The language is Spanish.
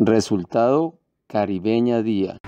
Resultado Caribeña Día.